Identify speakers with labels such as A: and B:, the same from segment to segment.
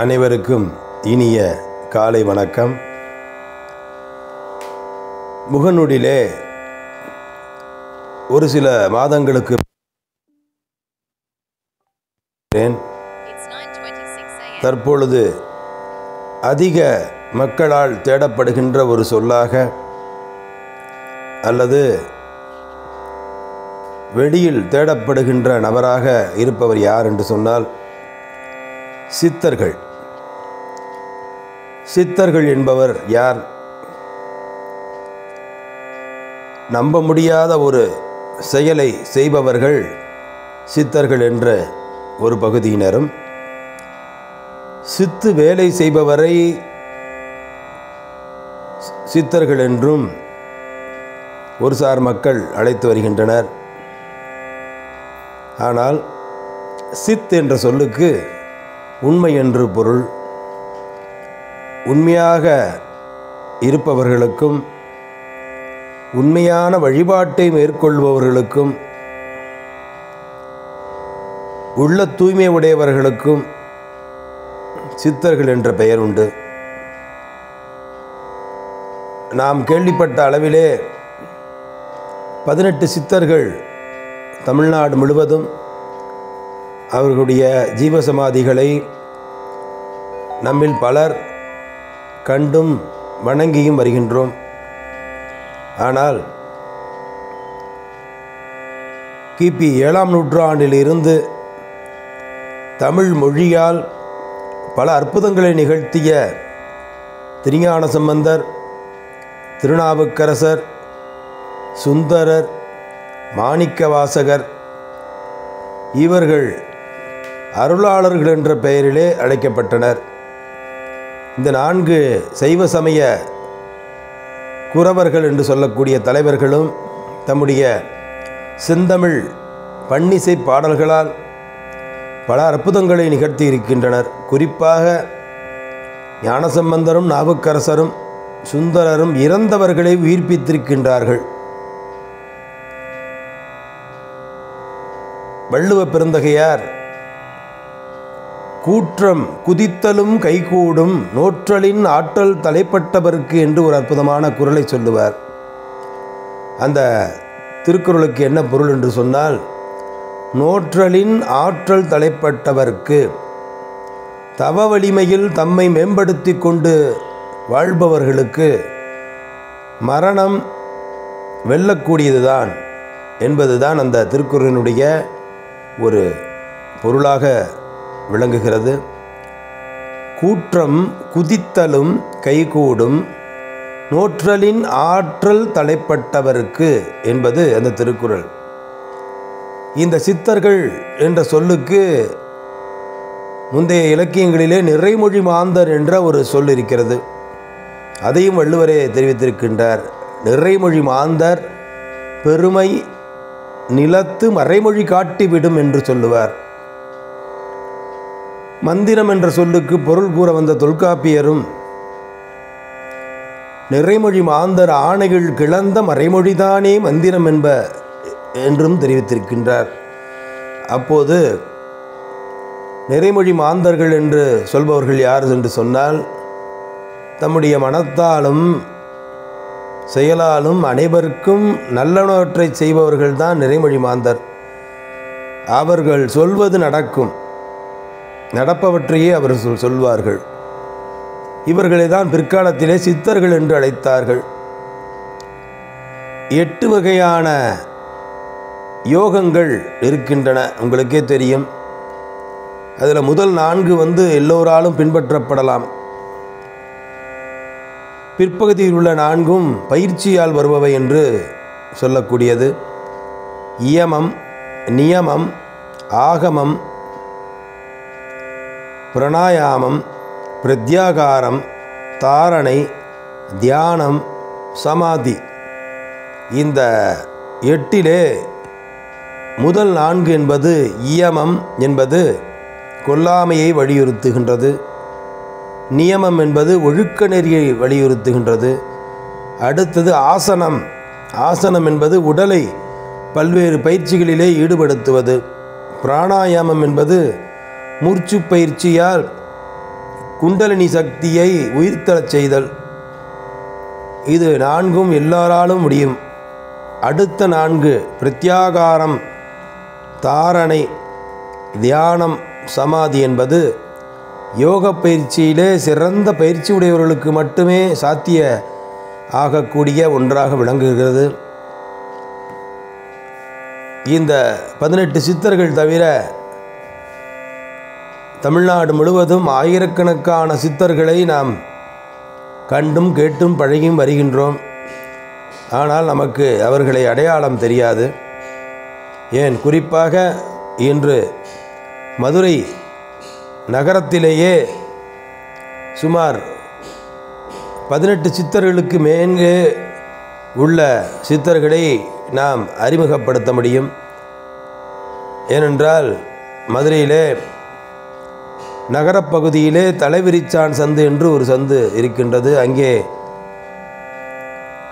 A: அனைவருக்கும் இனிய காலை வணக்கம். முகநூலிலே ஒரு சில மாதங்களுக்கு தற்பொழுது அதிக மக்களால் தேடப்படுகின்ற ஒரு சொல்லாக அல்லது வெளியில் தேடப்படுகின்ற நபராக இருப்பவர் யார் என்று சொன்னால் சித்தர்கள். சித்தர்கள் என்பவர் யார்? நம்ப முடியாத ஒரு செயலை செய்பவர்கள் சித்தர்கள் என்ற ஒரு பகுதியினரும். சித்து வேலை செய்பவரை சித்தர்கள் என்றும் ஒரு சார் மக்கள் அழைத்து வருகின்றனர். ஆனால் சித் என்ற சொல்லுக்கு உண்மை என்று பொருள். உண்மையாக இருப்பவர்களுக்கும் உண்மையான வழிபாட்டை மேற்கொள்பவர்களுக்கும் உள்ள தூய்மை உடையவர்களுக்கும் சித்தர்கள் என்ற பெயர் உண்டு. நாம் கேள்விப்பட்ட அளவிலே பதினெட்டு சித்தர்கள் தமிழ்நாடு முழுவதும் அவர்களுடைய ஜீவசமாதிகளை நம்மில் பலர் கண்டும் வணங்கியும் வருகின்றோம். ஆனால் கிபி ஏழாம் நூற்றாண்டிலிருந்து தமிழ் மொழியால் பல அற்புதங்களை நிகழ்த்திய திருஞான சம்பந்தர் திருநாவுக்கரசர் சுந்தரர் மாணிக்கவாசகர் இவர்கள் அருளாளர்கள் என்ற பெயரிலே அழைக்கப்பட்டனர். இந்த நான்கு சைவ சமய குறவர்கள் என்று சொல்லக்கூடிய தலைவர்களும் தம்முடைய செந்தமிழ் பன்னிசை பாடல்களால் பல அற்புதங்களை நிகழ்த்தி இருக்கின்றனர். குறிப்பாக ஞானசம்பந்தரும் நாவுக்கரசரும் சுந்தரரும் இறந்தவர்களை உயிர்ப்பித்திருக்கின்றார்கள். வள்ளுவ பெருந்தகையார் கூற்றம் குதித்தலும் கைகூடும் நோற்றலின் ஆற்றல் தலைப்பட்டவருக்கு என்று ஒரு அற்புதமான குரலை சொல்லுவார். அந்த திருக்குறளுக்கு என்ன பொருள் என்று சொன்னால் நோற்றலின் ஆற்றல் தலைப்பட்டவர்க்கு தவ வலிமையில் தம்மை மேம்படுத்தி கொண்டு வாழ்பவர்களுக்கு மரணம் வெல்லக்கூடியதுதான் என்பதுதான் அந்த திருக்குறளினுடைய ஒரு பொருளாக விளங்குகிறது. கூற்றம் குதித்தலும் கைகூடும். நோற்றலின் ஆற்றல் தலைப்பட்டவருக்கு என்பது அந்த திருக்குறள். இந்த சித்தர்கள் என்ற சொல்லுக்கு முந்தைய இலக்கியங்களிலே நிறைமொழி மாந்தர் என்ற ஒரு சொல் இருக்கிறது. அதையும் வள்ளுவரே தெரிவித்திருக்கின்றார். நிறைமொழி மாந்தர் பெருமை நிலத்து மறைமொழி காட்டிவிடும் என்று சொல்லுவார். மந்திரம் என்ற சொல்லுக்கு பொருள் கூற வந்த தொல்காப்பியரும் நிறைமொழி மாந்தர் ஆணைகள் கிளந்த மறைமொழிதானே மந்திரம் என்ப என்றும் தெரிவித்திருக்கின்றார். அப்போது நிறைமொழி மாந்தர்கள் என்று சொல்பவர்கள் யார் என்று சொன்னால் தம்முடைய மனத்தாலும் செயலாலும் அனைவருக்கும் நல்லனவற்றை செய்பவர்கள்தான் நிறைமொழி மாந்தர். அவர்கள் சொல்வது நடக்கும். நடப்பவற்றையே அவர் சொல் சொல்வார்கள். இவர்களை தான் பிற்காலத்திலே சித்தர்கள் என்று அழைத்தார்கள். எட்டு வகையான யோகங்கள் இருக்கின்றன உங்களுக்கே தெரியும். அதில் முதல் நான்கு வந்து எல்லோராலும் பின்பற்றப்படலாம். பிற்பகுதியில் உள்ள நான்கும் பயிற்சியால் வருபவை என்று சொல்லக்கூடியது. இயமம் நியமம் ஆகமம் பிரணாயாமம் பிரத்யாகாரம் தாரணை தியானம் சமாதி. இந்த எட்டிலே முதல் நான்கு என்பது இயமம் என்பது கொல்லாமையை வலியுறுத்துகின்றது. நியமம் என்பது ஒழுக்க நெறியை வலியுறுத்துகின்றது. அடுத்தது ஆசனம். ஆசனம் என்பது உடலை பல்வேறு பயிற்சிகளிலே ஈடுபடுத்துவது. பிராணாயாமம் என்பது மூர்ச்சு பயிற்சியால் குண்டலினி சக்தியை உயிர்த்தெழச் செய்தல். இது நான்கும் எல்லாராலும் முடியும். அடுத்த நான்கு பிரத்யாகாரம் தாரணை தியானம் சமாதி என்பது யோக பயிற்சியிலே சிறந்த பயிற்சி உடையவர்களுக்கு மட்டுமே சாத்திய ஆகக்கூடிய ஒன்றாக விளங்குகிறது. இந்த பதினெட்டு சித்தர்கள் தவிர தமிழ்நாடு முழுவதும் ஆயிரக்கணக்கான சித்தர்களை நாம் கண்டும் கேட்டும் பழகியும் வருகின்றோம். ஆனால் நமக்கு அவர்களை அடையாளம் தெரியாது. ஏன்? குறிப்பாக இன்று மதுரை நகரத்திலேயே சுமார் பதினெட்டு சித்தர்களுக்கு மேலே உள்ள சித்தர்களை நாம் அறிமுகப்படுத்த முடியும். ஏனென்றால் மதுரையிலே நகரப்பகுதியிலே தலைவிரிச்சான் சந்து என்று ஒரு சந்து இருக்கின்றது. அங்கே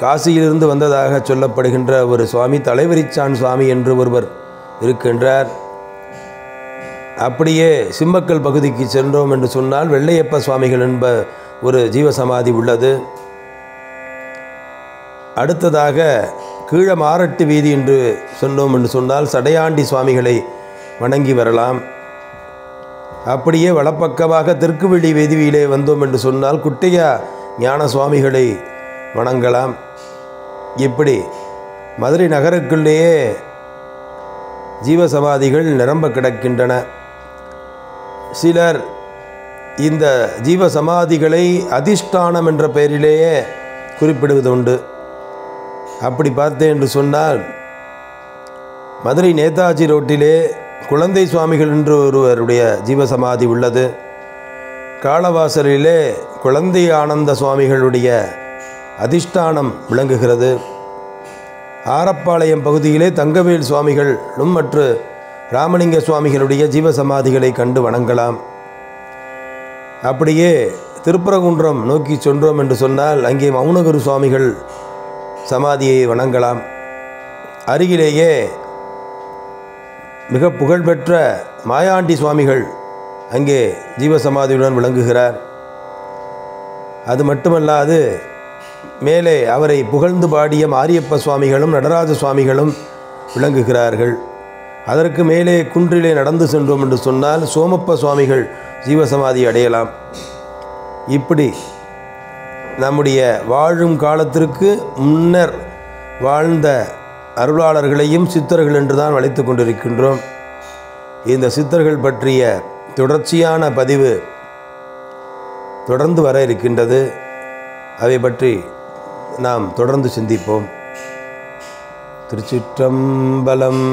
A: காசியிலிருந்து வந்ததாக சொல்லப்படுகின்ற ஒரு சுவாமி தலைவிரிச்சான் சுவாமி என்று ஒருவர் இருக்கின்றார். அப்படியே சிம்மக்கல் பகுதிக்கு சென்றோம் என்று சொன்னால் வெள்ளையப்ப சுவாமிகள் என்ப ஒரு ஜீவசமாதி உள்ளது. அடுத்ததாக கீழ மாரட்டு வீதி என்று சொன்னோம் என்று சொன்னால் சடையாண்டி சுவாமிகளை வணங்கி வரலாம். அப்படியே வலப்பக்கமாக தெற்குவெளி வேதிவியிலே வந்தோம் என்று சொன்னால் குட்டையா ஞான சுவாமிகளை வணங்கலாம். இப்படி மதுரை நகருக்குள்ளேயே ஜீவசமாதிகள் நிரம்ப கிடக்கின்றன. சிலர் இந்த ஜீவசமாதிகளை அதிஷ்டானம் என்ற பெயரிலேயே குறிப்பிடுவது உண்டு. அப்படி பார்த்தேன் என்று சொன்னால் மதுரை நேதாஜி ரோட்டிலே குழந்தை சுவாமிகள் என்று ஒருவருடைய ஜீவசமாதி உள்ளது. காலவாசலிலே குழந்தை ஆனந்த சுவாமிகளுடைய அதிஷ்டானம் விளங்குகிறது. ஆரப்பாளையம் பகுதியிலே தங்கவேல் சுவாமிகளும் மற்றும் ராமலிங்க சுவாமிகளுடைய ஜீவசமாதிகளை கண்டு வணங்கலாம். அப்படியே திருப்பரங்குன்றம் நோக்கி சென்றோம் என்று சொன்னால் அங்கே மௌனகுரு சுவாமிகள் சமாதியை வணங்கலாம். அருகிலேயே மிக புகழ்பெற்ற மாயாண்டி சுவாமிகள் அங்கே ஜீவசமாதியுடன் விளங்குகிறார். அது மட்டுமல்லாது மேலே அவரை புகழ்ந்து பாடிய மாரியப்ப சுவாமிகளும் நடராஜ சுவாமிகளும் விளங்குகிறார்கள். அதற்கு மேலே குன்றிலே நடந்து சென்றோம் என்று சொன்னால் சோமப்ப சுவாமிகள் ஜீவசமாதி அடையலாம். இப்படி நம்முடைய வாழும் காலத்திற்கு முன்னர் வாழ்ந்த அருளாளர்களையும் சித்தர்கள் என்று தான் அழைத்து கொண்டிருக்கின்றோம். இந்த சித்தர்கள் பற்றிய தொடர்ச்சியான பதிவு தொடர்ந்து வர இருக்கின்றது. அவை பற்றி நாம் தொடர்ந்து சிந்திப்போம். திருச்சிற்றம்பலம்